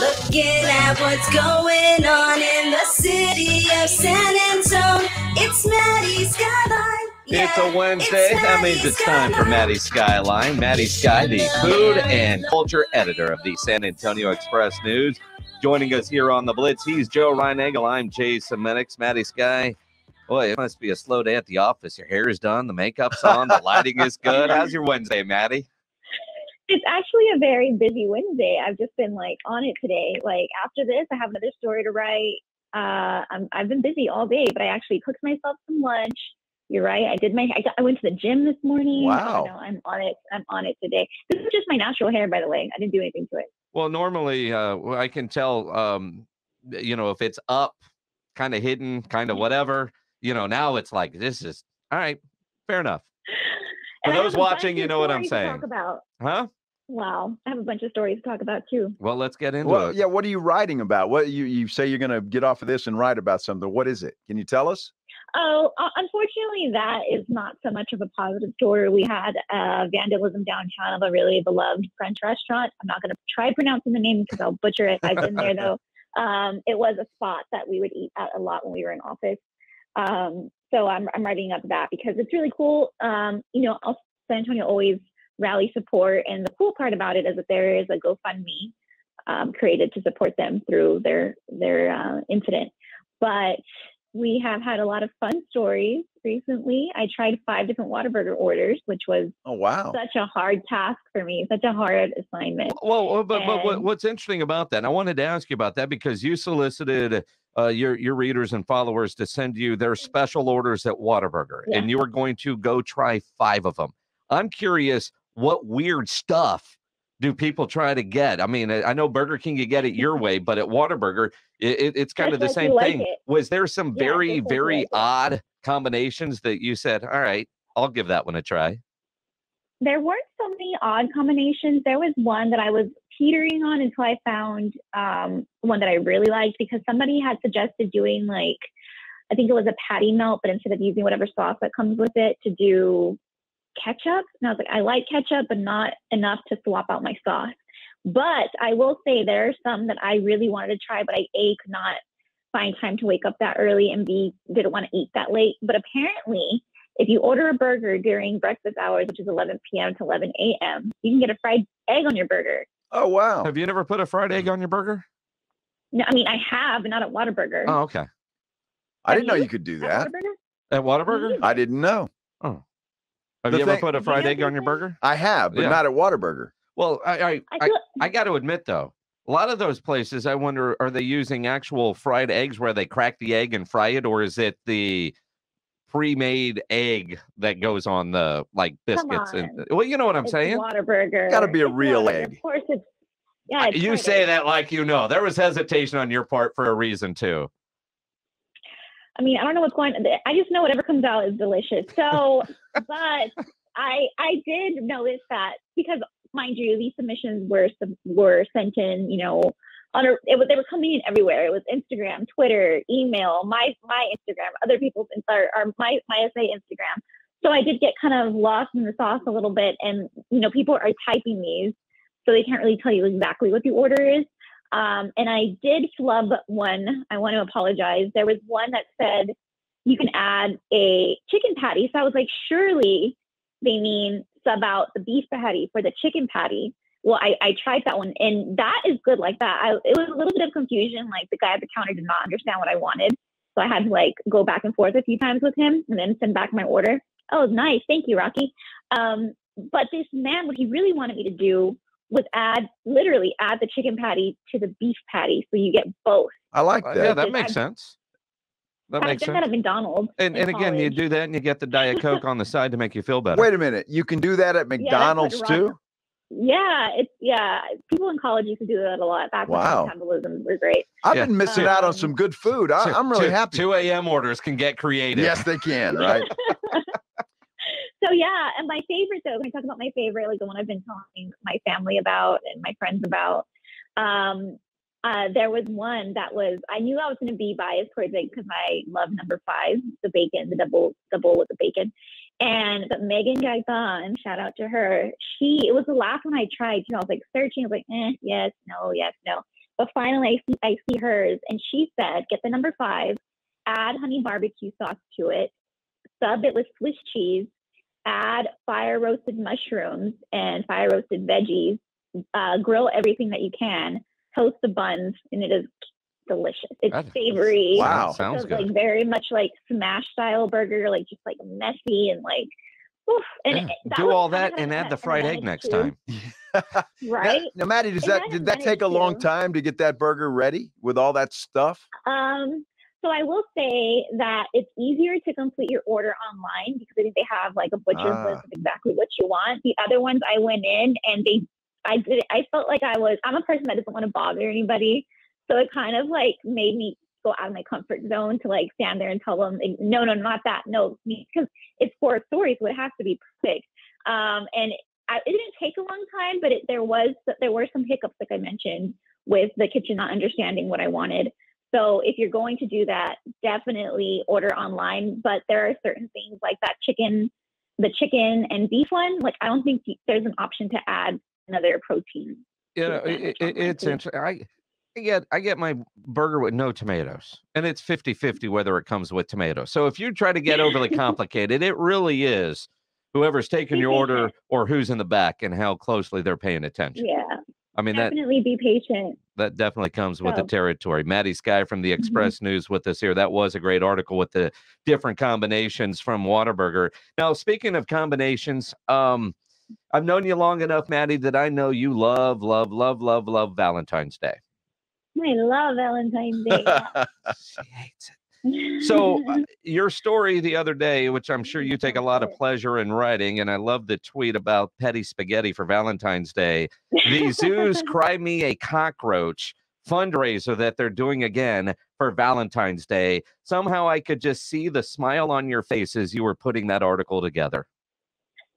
Looking at what's going on in the city of San Antonio. It's Maddy Skyeline. It's a Wednesday. That means it's time for Maddy Skyeline. Maddy Skye, the food and culture editor of the San Antonio Express News. Joining us here on the Blitz, he's Joe Reinagel. I'm Jason Minnix. Maddy Skye. Boy, it must be a slow day at the office. Your hair is done, the makeup's on, the lighting is good. How's your Wednesday, Maddy? It's actually a very busy Wednesday. I've just been like on it today. Like after this, I have another story to write. Uh, I'm, I've been busy all day, but I actually cooked myself some lunch. You're right. I did my. I, got, I went to the gym this morning. Wow. So, no, I'm on it. I'm on it today. This is just my natural hair, by the way. I didn't do anything to it. Well, normally uh, I can tell, um, you know, if it's up, kind of hidden, kind of whatever. You know, now it's like this is all right. Fair enough. For And those have a bunch watching, you know what I'm saying. Talk about. Huh? Wow, I have a bunch of stories to talk about too. Well, let's get into Well, it. yeah. What are you writing about? What you you say you're going to get off of this and write about something? What is it? Can you tell us? Oh, uh, unfortunately, that is not so much of a positive story. We had uh, vandalism downtown of a really beloved French restaurant. I'm not going to try pronouncing the name because I'll butcher it. I've been there though. Um, it was a spot that we would eat at a lot when we were in office. Um, so I'm, I'm writing up that because it's really cool. Um, you know, San Antonio always rally support, and the cool part about it is that there is a GoFundMe um, created to support them through their their uh, incident. But we have had a lot of fun stories recently. I tried five different Whataburger orders, which was Oh wow. such a hard task for me, such a hard assignment. Well, well, but, but what, what's interesting about that, and I wanted to ask you about that because you solicited uh, your your readers and followers to send you their special orders at Whataburger, Yeah. and you were going to go try five of them. I'm curious, what weird stuff do people try to get? I mean, I know Burger King, you get it your way, but at Whataburger, it, it, it's kind of the like same thing. it. Was there some Yeah, very, like very like odd combinations that you said, all right, I'll give that one a try? There weren't so many odd combinations. There was one that I was teetering on until I found um, one that I really liked because somebody had suggested doing like, I think it was a patty melt, but instead of using whatever sauce that comes with it, to do ketchup. And I was like, I like ketchup, but not enough to swap out my sauce. But I will say there are some that I really wanted to try, but I A, could not find time to wake up that early, and B, didn't want to eat that late. But apparently, if you order a burger during breakfast hours, which is 11 p.m. to 11 a.m., you can get a fried egg on your burger. Oh wow. Have you never put a fried egg on your burger? No, I mean, I have, but not at Whataburger. Oh, okay. I have didn't know you? you could do At that. Whataburger? At Whataburger? I didn't know. Oh. Have The you ever put a fried egg on your burger? I have, but Yeah. not at Whataburger. Well, I I, I I, I got to admit though, a lot of those places, I wonder, are they using actual fried eggs where they crack the egg and fry it, or is it the pre-made egg that goes on the like biscuits? And well, you know what I'm it's saying. Whataburger. Gotta be a It's real Whataburger. egg. Of course, it's yeah. It's You say egg. that like you know. There was hesitation on your part for a reason too. I mean, I don't know what's going. I just know whatever comes out is delicious. So, but I I did notice that because, mind you, these submissions were were sent in. You know, on a, it was they were coming in everywhere. It was Instagram, Twitter, email, my my Instagram, other people's or, or my MySA Instagram. So I did get kind of lost in the sauce a little bit, and you know, people are typing these, so they can't really tell you exactly what the order is. Um, and I did flub one. I want to apologize. There was one that said you can add a chicken patty. So I was like, surely they mean sub out the beef patty for the chicken patty. Well, I, I tried that one and that is good like that. I, it was a little bit of confusion. Like the guy at the counter did not understand what I wanted. So I had to like go back and forth a few times with him and then send back my order. Oh, nice. Thank you, Rocky. Um, but this man, what he really wanted me to do was add, literally add the chicken patty to the beef patty. So you get both. I like that. yeah, that I've- makes sense. That I've makes done that sense. at McDonald's. And in and again, you do that, and you get the diet coke on the side to make you feel better. Wait a minute. You can do that at McDonald's Rock- too? Yeah, it's yeah. People in college used to do that a lot back Wow. when metabolisms were great. I've Yeah. been missing out on Um, some good food. I, Two- I'm really two- happy. 2 a.m. orders can get creative. Yes, they can, right? So yeah, and my favorite though, when I talk about my favorite, like the one I've been telling my family about and my friends about, um, uh, there was one that was I knew I was going to be biased towards it because I love number five, the bacon, the double double with the bacon, And but Megan Gagnon, shout out to her. She it was the last one I tried. You know, I was like searching. I was like, eh, yes, no, yes, no. But finally, I see, I see hers, and she said, get the number five, add honey barbecue sauce to it, sub it with Swiss cheese, add fire roasted mushrooms and fire roasted veggies, uh, grill everything that you can, toast the buns, and it is delicious. It's That- savory. Wow. It Sounds feels good. like very much like smash style burger, like just like messy and like. oof. And Yeah, it- Do all that and add the fried egg next too, time. right? Now, now, Maddy, does And that that did that take a long time to get that burger ready with all that stuff? Um, so I will say that it's easier to complete your order online because I think they have like a butcher's Ah. list of exactly what you want. The other ones I went in and they, I did, I felt like I was, I'm a person that doesn't want to bother anybody. So it kind of like made me go out of my comfort zone to like stand there and tell them, no, no, not that. No, because it's for a story. So it has to be perfect. Um, and I, it didn't take a long time, but it, there was, there were some hiccups, like I mentioned, with the kitchen not understanding what I wanted. So if you're going to do that, definitely order online. But there are certain things like that chicken, the chicken and beef one. Like I don't think there's an option to add another protein. Know, it, it, it's too. interesting. I, I get I get my burger with no tomatoes, and it's 50-50 whether it comes with tomatoes. So if you try to get overly complicated, it really is whoever's taking your order or who's in the back and how closely they're paying attention. Yeah, I mean that definitely be patient. that definitely comes with the territory. Maddy Skye from the Express News with us here. That was a great article with the different combinations from Whataburger. Now, speaking of combinations, um, I've known you long enough, Maddy, that I know you love, love, love, love, love Valentine's Day. I love Valentine's Day. She hates it. So, uh, your story the other day, which I'm sure you take a lot of pleasure in writing, and I love the tweet about petty spaghetti for Valentine's Day. The zoos cry me a cockroach fundraiser that they're doing again for Valentine's Day. Somehow I could just see the smile on your face as you were putting that article together.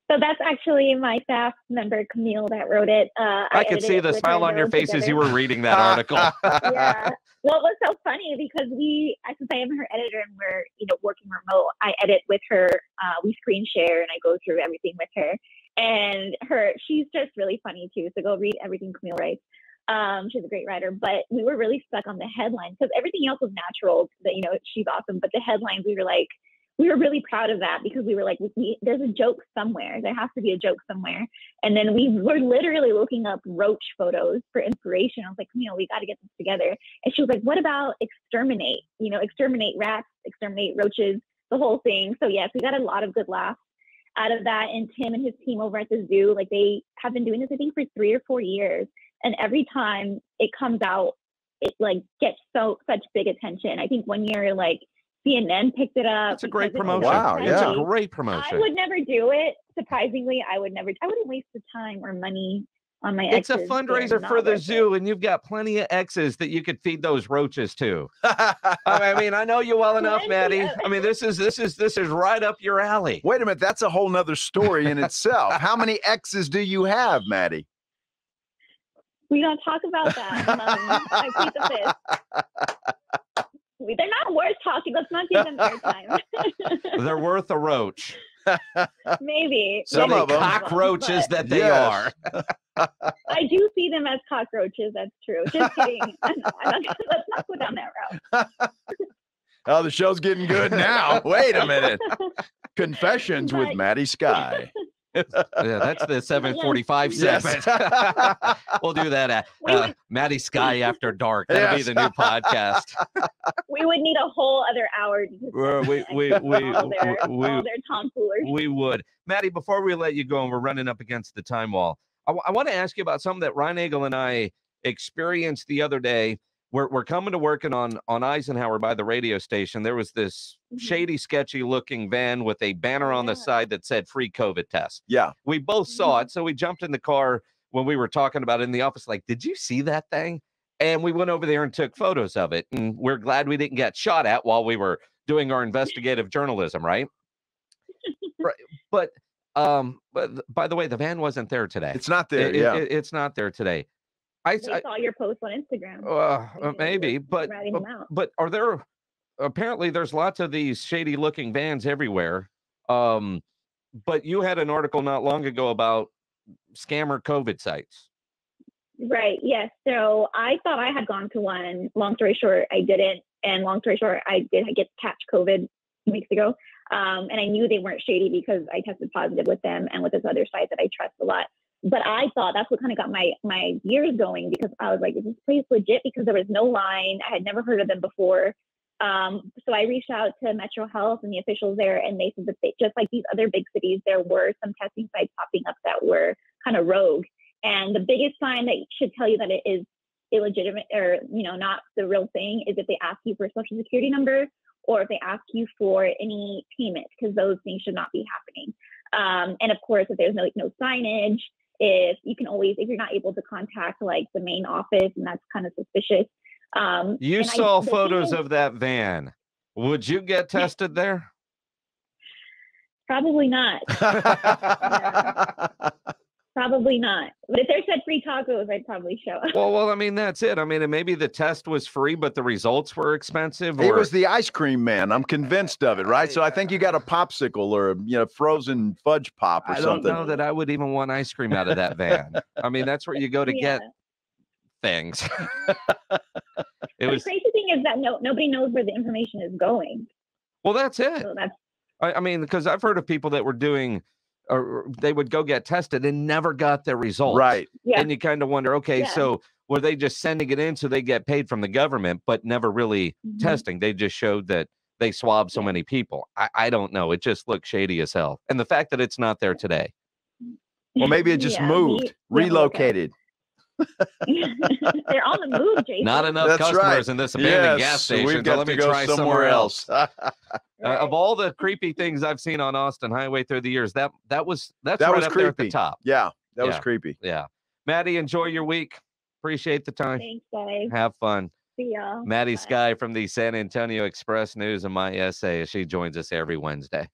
So that's actually my staff member Camille that wrote it. Uh, I, could see the smile on your notes face as you were reading that article. yeah. Well, it was so funny because we, I- since I am her editor and we're, you know, working remote, I edit with her. Uh, we screen share and I go through everything with her. And her, she's just really funny too. So go read everything Camille writes. Um, she's a great writer, but we were really stuck on the headlines because everything else was natural. That you know, she's awesome, but the headlines we were like, we were really proud of that because we were like, we, there's a joke somewhere. There has to be a joke somewhere. And then we were literally looking up roach photos for inspiration. I was like, you know, we got to get this together. And she was like, what about exterminate? You know, exterminate rats, exterminate roaches, the whole thing. So, yes, we got a lot of good laughs out of that. And Tim and his team over at the zoo, like they have been doing this, I think, for three or four years. And every time it comes out, it like gets so such big attention. I think one year, like CNN picked it up. It's a great because it was promotion. Wow, so It's yeah. a trendy. great I would never do it. Surprisingly, I would never. I wouldn't waste the time or money on my. It's a exes. They're fundraiser for the worth it. zoo, and you've got plenty of X's that you could feed those roaches to. I mean, I know you well enough, Plenty Maddy. I mean, this is this is this is right up your alley. Wait a minute, that's a whole nother story in itself. How many X's do you have, Maddy? We don't talk about that. Um, I plead the fifth. We- They're not worth talking. Let's not give them their time. They're worth a roach. Maybe. Some They're of the them. cockroaches but that they Yes. are. I do see them as cockroaches. That's true. Just kidding. I'm not, I'm not, let's not go down that route. Oh, the show's getting good now. Wait a minute. Confessions with Maddy Skye. Yeah, that's the 745 Yes. segment. we'll do that at uh, Maddy Skye After Dark. That'll be the new podcast. we would need a whole other hour to just we- we- we- all their, we- all their tomfoolery. we would. Maddy, before we let you go and we're running up against the time wall, I want to ask you about something that Ryan Nagel and I experienced the other day. We're, we're coming to working on on Eisenhower by the radio station. There was this Mhm. shady, sketchy looking van with a banner on the Yeah. side that said free COVID test. Yeah. We both saw it. So we jumped in the car when we were talking about it in the office, like, did you see that thing? And we went over there and took photos of it. And we're glad we didn't get shot at while we were doing our investigative journalism, right? right. But um, but by the way, the van wasn't there today. It's not there. It- it- yeah. it- it's not there today. I, I- saw your post on Instagram. uh, maybe, but uh, but are there apparently there's lots of these shady looking vans everywhere. Um, but you had an article not long ago about scammer COVID sites. Right. Yes. So I thought I had gone to one. Long story short, I didn't. And long story short, I did get catch COVID weeks ago. Um, and I knew they weren't shady because I tested positive with them and with this other site that I trust a lot. But I thought that's what kind of got my my gears going because I was like, is this place legit? Because there was no line. I had never heard of them before. Um, so I reached out to Metro Health and the officials there, and they said that they, just like these other big cities, there were some testing sites popping up that were kind of rogue. And the biggest sign that should tell you that it is illegitimate or you know not the real thing is if they ask you for a social security number or if they ask you for any payment because those things should not be happening. Um, and of course, if there's no like, no signage, if you can always if you're not able to contact like the main office and that's kind of suspicious um, you saw I, photos of that van. Would you get tested there? Probably not. Probably not. But if they said free tacos, I'd probably show up. Well, well, I mean, that's it. I mean, maybe the test was free, but the results were expensive. Or... It was the ice cream man. I'm convinced of it, right? So I think you got a popsicle or a you know frozen fudge pop or I something. I don't know that I would even want ice cream out of that van. I mean, that's where you go to yeah. get things. it was the crazy thing is that no nobody knows where the information is going. Well, that's it. So that's I, I mean, because I've heard of people that were doing or they would go get tested and never got their results. Right. Yeah. And you kind of wonder, okay, yeah. so were they just sending it in so they get paid from the government, but never really mm-hmm. testing? They just showed that they swabbed so many people. I, I don't know. It just looks shady as hell. And the fact that it's not there today. Well, maybe it just yeah, moved, relocated. They're on the move, Jason. Not enough That's customers right. in this abandoned yes, gas station. We've got so let to me go try somewhere, else. else. uh, of all the creepy things I've seen on Austin Highway through the years, that that was that's that right was up creepy. there at the top. Yeah, that yeah. was creepy. Yeah, Maddy, enjoy your week. Appreciate the time. Thanks, guys. Have fun. See y'all. Maddy Bye. Skye from the San Antonio Express News and MySA she joins us every Wednesday.